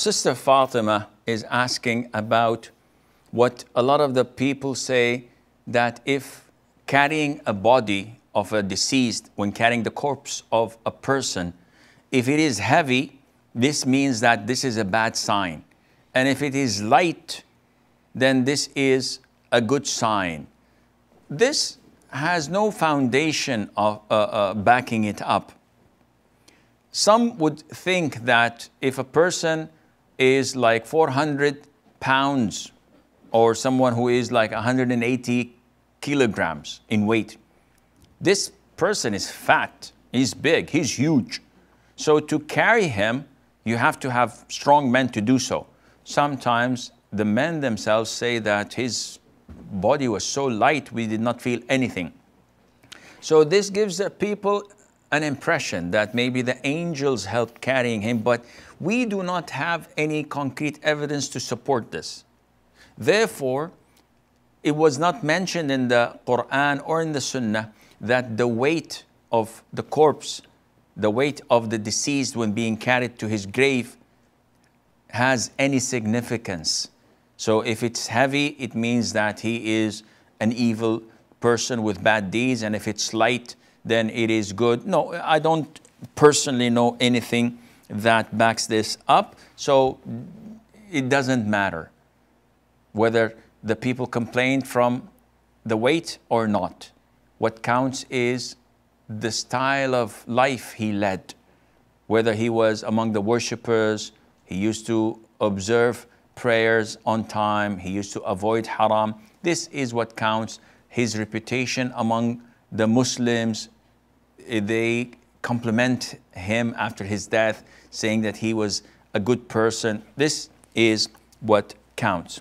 Sister Fatima is asking about what a lot of the people say that if carrying a body of a deceased, when carrying the corpse of a person, if it is heavy, this means that this is a bad sign. And if it is light, then this is a good sign. This has no foundation of uh, uh, backing it up. Some would think that if a person is like 400 pounds or someone who is like 180 kilograms in weight, this person is fat, he's big, he's huge. So to carry him, you have to have strong men to do so. Sometimes the men themselves say that his body was so light we did not feel anything. So this gives the people an impression that maybe the angels helped carrying him, but we do not have any concrete evidence to support this. Therefore, it was not mentioned in the Quran or in the Sunnah that the weight of the corpse, the weight of the deceased when being carried to his grave, has any significance. So if it's heavy, it means that he is an evil person with bad deeds, and if it's light, then it is good. No, I don't personally know anything that backs this up, so it doesn't matter whether the people complained from the weight or not. What counts is the style of life he led, whether he was among the worshippers, he used to observe prayers on time, he used to avoid haram. This is what counts. His reputation among the Muslims, eh, they compliment him after his death, saying that he was a good person. This is what counts.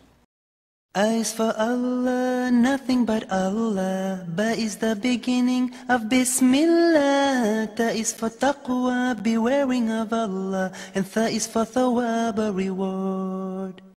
Is for Allah, nothing but Allah. Ba is the beginning of Bismillah. Ta is for taqwa, bewaring of Allah. And Tha is for thawab, a reward.